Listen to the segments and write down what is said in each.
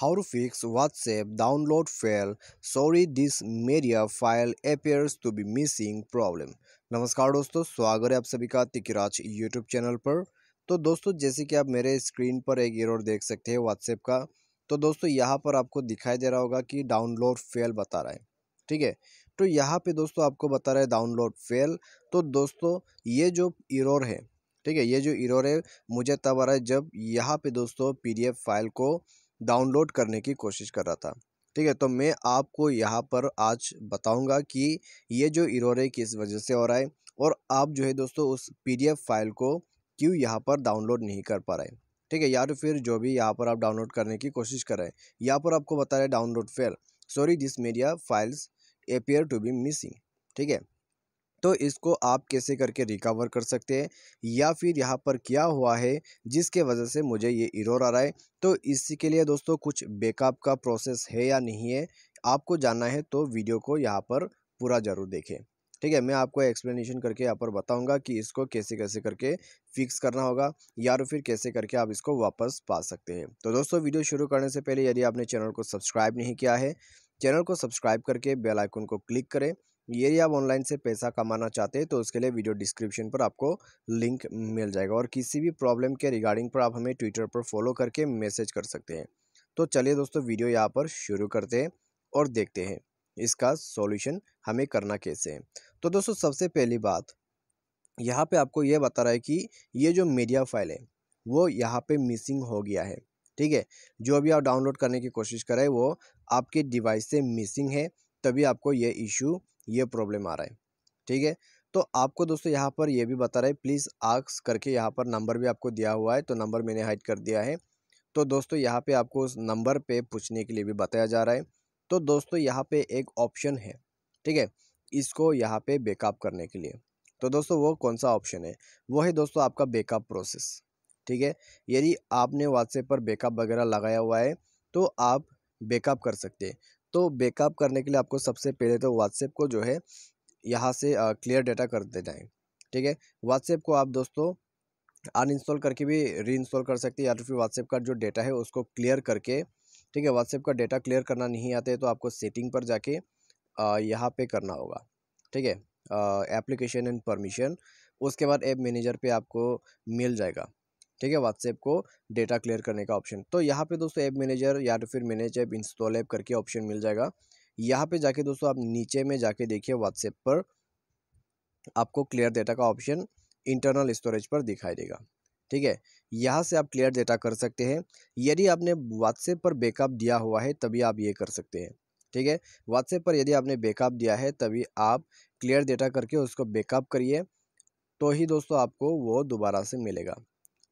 How to fix WhatsApp download fail. Sorry, this media file appears to be missing problem. नमस्कार दोस्तों, स्वागत है आप सभी का तिकराज यूट्यूब चैनल पर तो दोस्तों, जैसे कि आप मेरे स्क्रीन पर एक एरर देख सकते हैं व्हाट्सएप का तो दोस्तों, यहाँ पर आपको दिखाई दे रहा होगा कि डाउनलोड फेल बता रहा है, ठीक है तो यहाँ पे दोस्तों, आपको बता रहा है डाउनलोड फेल तो दोस्तों, ये जो इरोर है, ठीक है, ये जो इरोर है, मुझे तब आ रहा है जब यहाँ पे दोस्तों पीडीएफ फ़ाइल को डाउनलोड करने की कोशिश कर रहा था। ठीक है तो मैं आपको यहाँ पर आज बताऊँगा कि ये जो इरोर किस वजह से हो रहा है और आप जो है दोस्तों उस पीडीएफ फ़ाइल को क्यों यहाँ पर डाउनलोड नहीं कर पा रहे ठीक है, या तो फिर जो भी यहाँ पर आप डाउनलोड करने की कोशिश कर रहे हैं यहाँ पर आपको बता रहे download fail sorry this media files appear to be missing ठीक है तो इसको आप कैसे करके रिकवर कर सकते हैं? या फिर यहाँ पर क्या हुआ है, जिसके वजह से मुझे ये इरोर आ रहा है? तो इसके लिए दोस्तों कुछ बैकअप का प्रोसेस है या नहीं है, आपको जानना है तो वीडियो को यहाँ पर पूरा ज़रूर देखें। ठीक है, मैं आपको एक्सप्लेनेशन करके यहाँ पर बताऊँगा कि इसको कैसे कैसे करके फिक्स करना होगा, या तो फिर कैसे करके आप इसको वापस पा सकते हैं। तो दोस्तों वीडियो शुरू करने से पहले यदि आपने चैनल को सब्सक्राइब नहीं किया है चैनल को सब्सक्राइब करके बेल आइकन को क्लिक करें यदि आप ऑनलाइन से पैसा कमाना चाहते हैं तो उसके लिए वीडियो डिस्क्रिप्शन पर आपको लिंक मिल जाएगा और किसी भी प्रॉब्लम के रिगार्डिंग पर आप हमें ट्विटर पर फॉलो करके मैसेज कर सकते हैं। तो चलिए दोस्तों, वीडियो यहाँ पर शुरू करते हैं और देखते हैं इसका सॉल्यूशन हमें करना कैसे है। तो दोस्तों, सबसे पहली बात, यहाँ पे आपको ये बता रहा है कि ये जो मीडिया फ़ाइल है, वो यहाँ पे मिसिंग हो गया है, ठीक है? जो भी आप डाउनलोड करने की कोशिश करें वो आपके डिवाइस से मिसिंग है, तभी आपको ये इशू ये प्रॉब्लम आ रहा है, ठीक है? तो आपको दोस्तों यहाँ पर ये भी बता रहा है, प्लीज़ आक्स करके यहाँ पर नंबर भी आपको दिया हुआ है तो नंबर मैंने हाइड कर दिया है। तो दोस्तों यहाँ पे आपको उस नंबर पे पूछने के लिए भी बताया जा रहा है। तो दोस्तों यहाँ पे एक ऑप्शन है, ठीक है? इसको यहाँ पे बैकअप करने के लिए। तो दोस्तों वो कौन सा ऑप्शन है? वो है दोस्तों आपका बैकअप प्रोसेस, ठीक है? यदि आपने व्हाट्सएप पर बैकअप वगैरह लगाया हुआ है तो आप बैकअप कर सकते हैं। तो बैकअप करने के लिए आपको सबसे पहले तो व्हाट्सएप को जो है, यहाँ से क्लियर डेटा कर देना है, ठीक है? व्हाट्सएप को आप दोस्तों, अनइंस्टॉल करके भी री इंस्टॉल कर सकते हैं या तो फिर व्हाट्सएप का जो डेटा है उसको क्लियर करके, ठीक है? व्हाट्सएप का डेटा क्लियर करना नहीं आता है तो आपको सेटिंग पर जाके यहाँ पे करना होगा, ठीक है? एप्लीकेशन एंड परमिशन, उसके बाद ऐप मैनेजर पे आपको मिल जाएगा ठीक है व्हाट्सएप को डेटा क्लियर करने का ऑप्शन तो यहाँ पे दोस्तों ऐप मैनेजर या तो फिर मैनेज ऐप इंस्टॉल ऐप करके ऑप्शन मिल जाएगा। यहाँ पे जाके दोस्तों आप नीचे में जाके देखिए व्हाट्सएप पर आपको क्लियर डेटा का ऑप्शन इंटरनल स्टोरेज पर दिखाई देगा। ठीक है, यहाँ से आप क्लियर डेटा कर सकते हैं। यदि आपने व्हाट्सएप पर बैकअप दिया हुआ है, तभी आप ये कर सकते हैं। ठीक है व्हाट्सएप पर यदि आपने बैकअप दिया है, तभी आप क्लियर डेटा करके उसको बैकअप करिए तो ही दोस्तों आपको वो दोबारा से मिलेगा।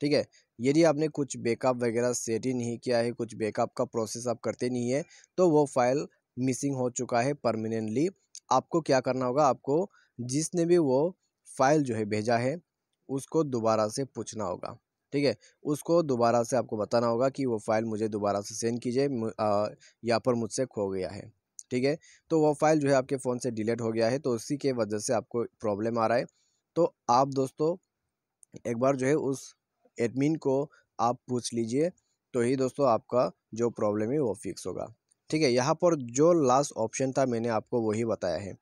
ठीक है? यदि आपने कुछ बैकअप वगैरह सेट ही नहीं किया है, कुछ बैकअप का प्रोसेस आप करते नहीं है तो वो फ़ाइल मिसिंग हो चुका है परमानेंटली। आपको क्या करना होगा, आपको जिसने भी वो फ़ाइल जो है भेजा है, उसको दोबारा से पूछना होगा, ठीक है? उसको दोबारा से आपको बताना होगा कि वो फ़ाइल मुझे दोबारा से सेंड कीजिए यहाँ पर मुझसे खो गया है, ठीक है? तो वो फ़ाइल जो है आपके फ़ोन से डिलीट हो गया है तो उसी के वजह से आपको प्रॉब्लम आ रहा है। तो आप दोस्तों, एक बार जो है उस एडमिन को आप पूछ लीजिए तो ही दोस्तों आपका जो प्रॉब्लम है वो फिक्स होगा। ठीक है, यहाँ पर जो लास्ट ऑप्शन था मैंने आपको वही बताया है।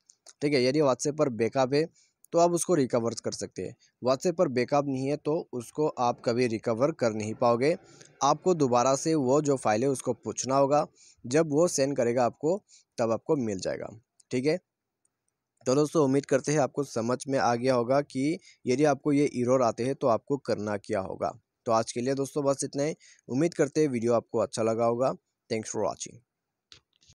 ठीक है, यदि व्हाट्सएप पर बैकअप है तो आप उसको रिकवर कर सकते हैं। व्हाट्सएप पर बैकअप नहीं है तो उसको आप कभी रिकवर कर नहीं पाओगे। आपको दोबारा से वो जो फ़ाइल है उसको पूछना होगा। जब वो सेंड करेगा आपको, तब आपको मिल जाएगा। ठीक है? तो दोस्तों, उम्मीद करते हैं आपको समझ में आ गया होगा कि यदि आपको ये इरोर आते हैं तो आपको करना क्या होगा। तो आज के लिए दोस्तों बस इतना ही। उम्मीद करते हैं वीडियो आपको अच्छा लगा होगा। Thanks for watching